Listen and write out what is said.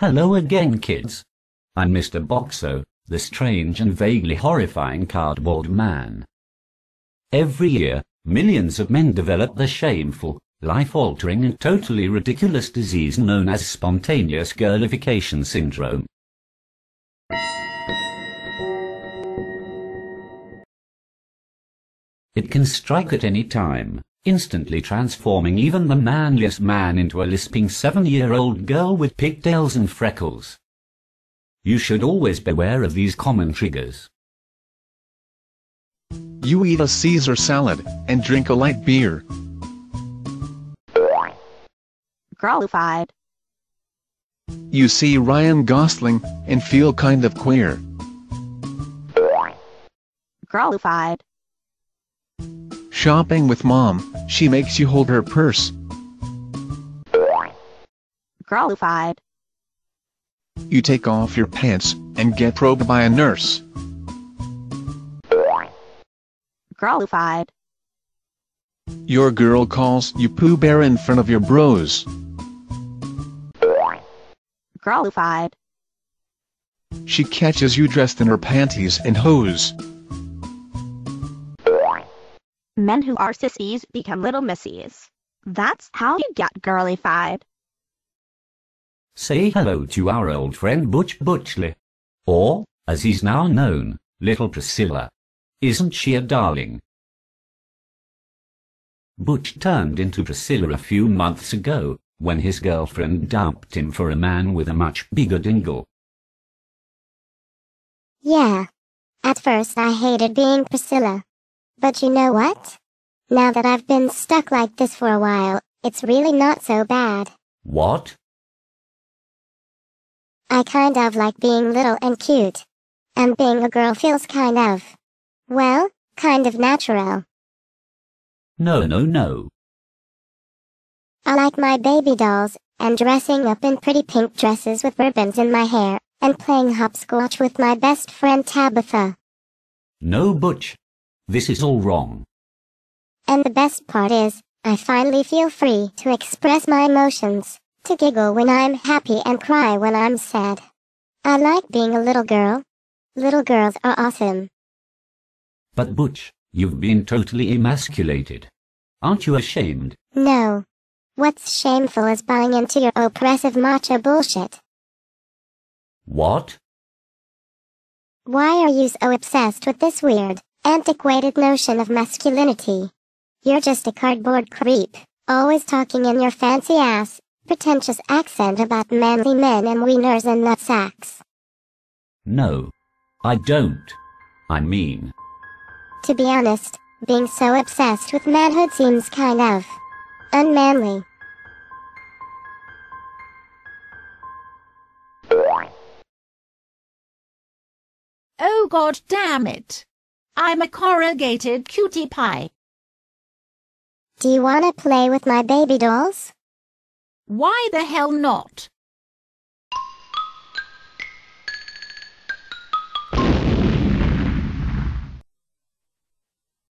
Hello again, kids. I'm Mr. Boxxo, the strange and vaguely horrifying cardboard man. Every year, millions of men develop the shameful, life-altering and totally ridiculous disease known as spontaneous girlification syndrome. It can strike at any time, instantly transforming even the manliest man into a lisping seven-year-old girl with pigtails and freckles. You should always beware of these common triggers. You eat a Caesar salad and drink a light beer. Girlified. You see Ryan Gosling and feel kind of queer. Girlified. Shopping with mom, she makes you hold her purse. Girlified. You take off your pants and get probed by a nurse. Girlified. Your girl calls you Pooh Bear in front of your bros. Girlified. She catches you dressed in her panties and hose. Men who are sissies become little missies. That's how you get girlified. Say hello to our old friend Butch Butchley. Or, as he's now known, Little Priscilla. Isn't she a darling? Butch turned into Priscilla a few months ago, when his girlfriend dumped him for a man with a much bigger dingle. Yeah. At first I hated being Priscilla. But you know what? Now that I've been stuck like this for a while, it's really not so bad. What? I kind of like being little and cute. And being a girl feels kind of, well, kind of natural. No, no, no. I like my baby dolls, and dressing up in pretty pink dresses with ribbons in my hair, and playing hopscotch with my best friend Tabitha. No, Butch. This is all wrong. And the best part is, I finally feel free to express my emotions, to giggle when I'm happy and cry when I'm sad. I like being a little girl. Little girls are awesome. But Butch, you've been totally emasculated. Aren't you ashamed? No. What's shameful is buying into your oppressive macho bullshit. What? Why are you so obsessed with this weird, antiquated notion of masculinity? You're just a cardboard creep, always talking in your fancy ass, pretentious accent about manly men and wieners and nutsacks. No. I don't. I mean, To be honest, being so obsessed with manhood seems kind of unmanly. Oh god damn it! I'm a corrugated cutie pie. Do you wanna play with my baby dolls? Why the hell not?